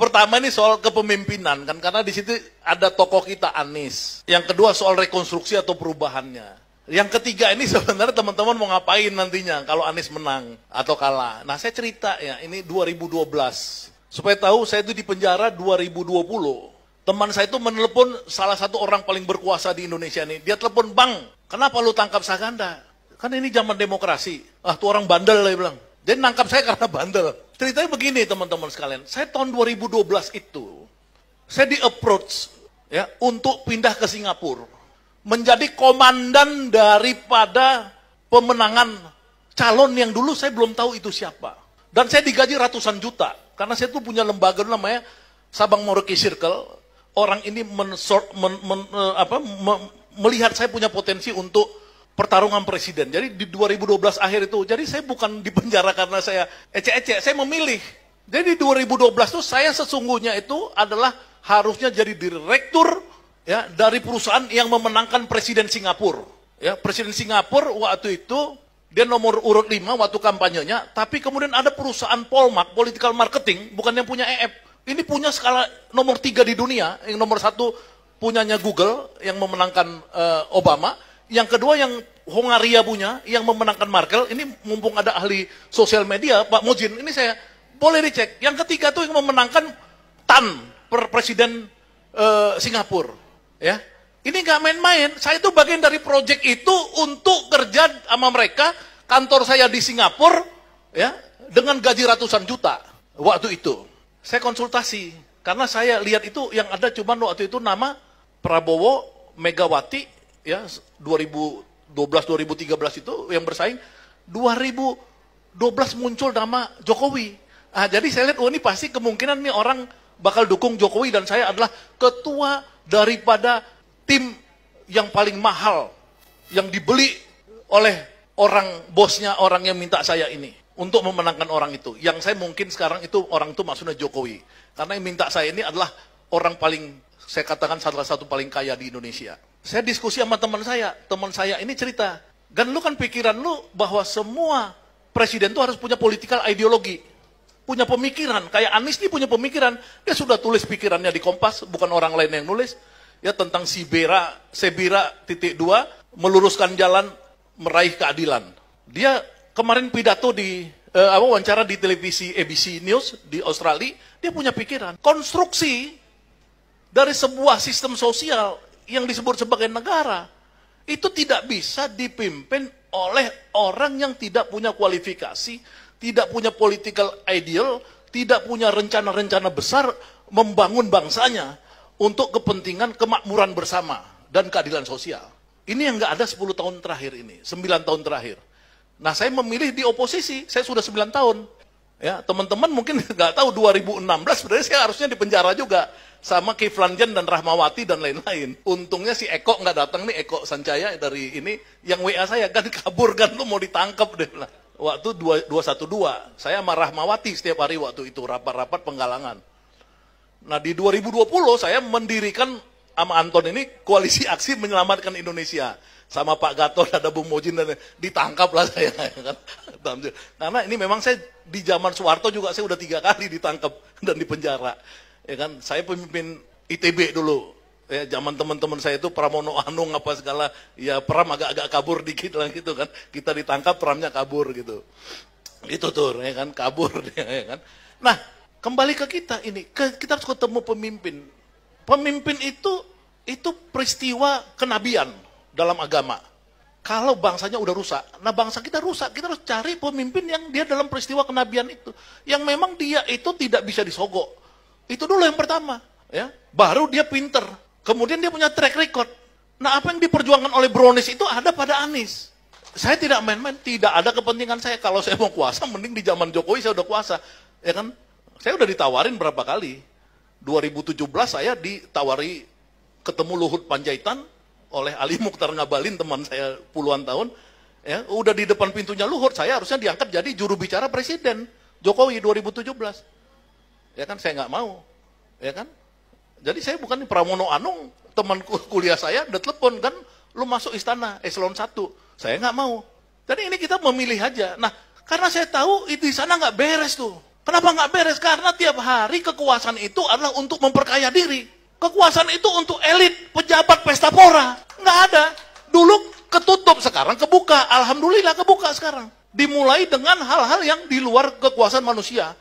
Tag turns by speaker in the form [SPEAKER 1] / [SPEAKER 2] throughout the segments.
[SPEAKER 1] pertama ini soal kepemimpinan kan karena di situ ada tokoh kita Anies. Yang kedua soal rekonstruksi atau perubahannya. Yang ketiga ini sebenarnya teman-teman mau ngapain nantinya kalau Anies menang atau kalah. Nah saya cerita ya ini 2012. Supaya tahu saya itu di penjara 2020. Teman saya itu menelepon salah satu orang paling berkuasa di Indonesia ini. Dia telepon, Bang, kenapa lu tangkap Saganda? Kan ini zaman demokrasi. Ah, tuh orang bandel, dia bilang. Jadi nangkap saya karena bandel. Ceritanya begini teman-teman sekalian. Saya tahun 2012 itu, saya di approach ya untuk pindah ke Singapura. Menjadi komandan daripada pemenangan calon yang dulu saya belum tahu itu siapa. Dan saya digaji ratusan juta. Karena saya tuh punya lembaga namanya Sabang Merauke Circle. Orang ini men, men, men, eh, apa, me, melihat saya punya potensi untuk pertarungan presiden. Jadi di 2012 akhir itu, jadi saya bukan di penjara karena saya ecek-ecek, saya memilih. Jadi di 2012 itu saya sesungguhnya itu adalah harusnya jadi direktur ya dari perusahaan yang memenangkan presiden Singapura. Ya, presiden Singapura waktu itu dia nomor urut 5 waktu kampanyenya, tapi kemudian ada perusahaan Polmark, political marketing, bukan yang punya EF. Ini punya skala nomor 3 di dunia, yang nomor satu punyanya Google yang memenangkan uh, Obama, yang kedua yang Hongaria punya, yang memenangkan Markel, ini mumpung ada ahli sosial media, Pak Mujin, ini saya boleh dicek. Yang ketiga tuh yang memenangkan Tan, per presiden uh, Singapura. Ya, ini nggak main-main. Saya itu bagian dari proyek itu untuk kerja sama mereka. Kantor saya di Singapura, ya, dengan gaji ratusan juta waktu itu. Saya konsultasi karena saya lihat itu yang ada cuma waktu itu nama Prabowo, Megawati, ya 2012 2013 itu yang bersaing 2012 muncul nama Jokowi. Ah, jadi saya lihat oh ini pasti kemungkinan nih orang bakal dukung Jokowi dan saya adalah ketua daripada tim yang paling mahal yang dibeli oleh orang bosnya orang yang minta saya ini untuk memenangkan orang itu. Yang saya mungkin sekarang itu orang itu maksudnya Jokowi. Karena yang minta saya ini adalah orang paling saya katakan salah satu paling kaya di Indonesia. Saya diskusi sama teman saya, teman saya ini cerita, dan lu kan pikiran lu bahwa semua presiden itu harus punya political ideologi, punya pemikiran. Kayak Anies ini punya pemikiran, dia sudah tulis pikirannya di Kompas, bukan orang lain yang nulis. Ya tentang Sibera, Sebira titik dua, meluruskan jalan meraih keadilan. Dia kemarin pidato di eh, apa wawancara di televisi ABC News di Australia, dia punya pikiran. Konstruksi dari sebuah sistem sosial yang disebut sebagai negara itu tidak bisa dipimpin oleh orang yang tidak punya kualifikasi, tidak punya political ideal, tidak punya rencana-rencana besar membangun bangsanya untuk kepentingan kemakmuran bersama dan keadilan sosial. Ini yang nggak ada 10 tahun terakhir ini, 9 tahun terakhir. Nah saya memilih di oposisi, saya sudah 9 tahun. Ya, teman-teman mungkin nggak tahu 2016 sebenarnya saya harusnya di penjara juga sama Kiflanjan dan Rahmawati dan lain-lain. Untungnya si Eko nggak datang nih, Eko Sancaya dari ini, yang WA saya kan kabur kan, lu mau ditangkap deh lah. Waktu 212, saya sama Rahmawati setiap hari waktu itu, rapat-rapat penggalangan. Nah di 2020 saya mendirikan sama Anton ini koalisi aksi menyelamatkan Indonesia. Sama Pak Gatot, ada Bung Mojin, dan ditangkap lah saya. Kan. Karena ini memang saya di zaman Soeharto juga saya udah tiga kali ditangkap dan dipenjara ya kan? Saya pemimpin ITB dulu. Ya zaman teman-teman saya itu Pramono Anung apa segala ya Pram agak-agak kabur dikit lah gitu kan. Kita ditangkap Pramnya kabur gitu. Itu tuh ya kan? Kabur ya kan? Nah kembali ke kita ini. Kita harus ketemu pemimpin. Pemimpin itu itu peristiwa kenabian dalam agama. Kalau bangsanya udah rusak, nah bangsa kita rusak, kita harus cari pemimpin yang dia dalam peristiwa kenabian itu, yang memang dia itu tidak bisa disogok, itu dulu yang pertama, ya. Baru dia pinter. Kemudian dia punya track record. Nah, apa yang diperjuangkan oleh Bronis itu ada pada Anies. Saya tidak main-main, tidak ada kepentingan saya. Kalau saya mau kuasa, mending di zaman Jokowi saya udah kuasa. Ya kan? Saya udah ditawarin berapa kali. 2017 saya ditawari ketemu Luhut Panjaitan oleh Ali Mukhtar Ngabalin, teman saya puluhan tahun. Ya, udah di depan pintunya Luhut, saya harusnya diangkat jadi juru bicara Presiden Jokowi 2017. Ya kan saya nggak mau. Ya kan? Jadi saya bukan Pramono Anung, teman kuliah saya udah telepon kan, lu masuk istana eselon 1. Saya nggak mau. Jadi ini kita memilih aja. Nah, karena saya tahu itu di sana nggak beres tuh. Kenapa nggak beres? Karena tiap hari kekuasaan itu adalah untuk memperkaya diri. Kekuasaan itu untuk elit, pejabat, pesta pora. Nggak ada. Dulu ketutup, sekarang kebuka. Alhamdulillah kebuka sekarang. Dimulai dengan hal-hal yang di luar kekuasaan manusia.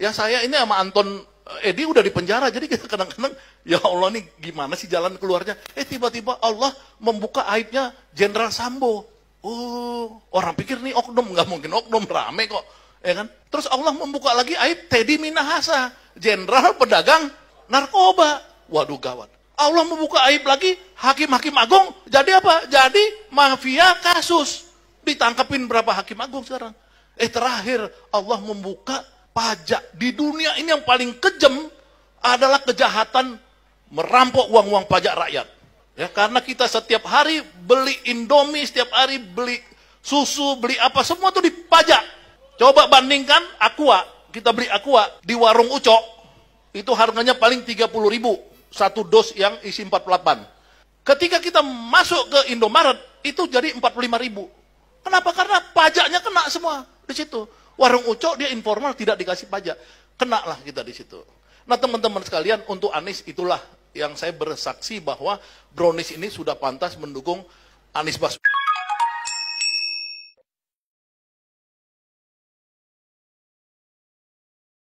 [SPEAKER 1] Ya saya ini sama Anton eh, Edi udah di penjara, jadi kita kadang-kadang, ya Allah nih gimana sih jalan keluarnya? Eh tiba-tiba Allah membuka aibnya Jenderal Sambo. Oh, orang pikir nih oknum, nggak mungkin oknum, rame kok. Ya kan? Terus Allah membuka lagi aib Teddy Minahasa, Jenderal pedagang narkoba. Waduh gawat. Allah membuka aib lagi hakim-hakim agung. Jadi apa? Jadi mafia kasus. Ditangkapin berapa hakim agung sekarang. Eh terakhir Allah membuka pajak. Di dunia ini yang paling kejam adalah kejahatan merampok uang-uang pajak rakyat. Ya, karena kita setiap hari beli Indomie, setiap hari beli susu, beli apa, semua itu dipajak. Coba bandingkan Aqua, kita beli Aqua di warung Ucok, itu harganya paling 30 ribu, satu dos yang isi 48. Ketika kita masuk ke Indomaret, itu jadi 45 ribu. Kenapa? Karena pajaknya kena semua di situ. Warung Ucok dia informal tidak dikasih pajak. Kena lah kita di situ. Nah teman-teman sekalian, untuk Anies itulah yang saya bersaksi bahwa Brownies ini sudah pantas mendukung Anies Baswedan.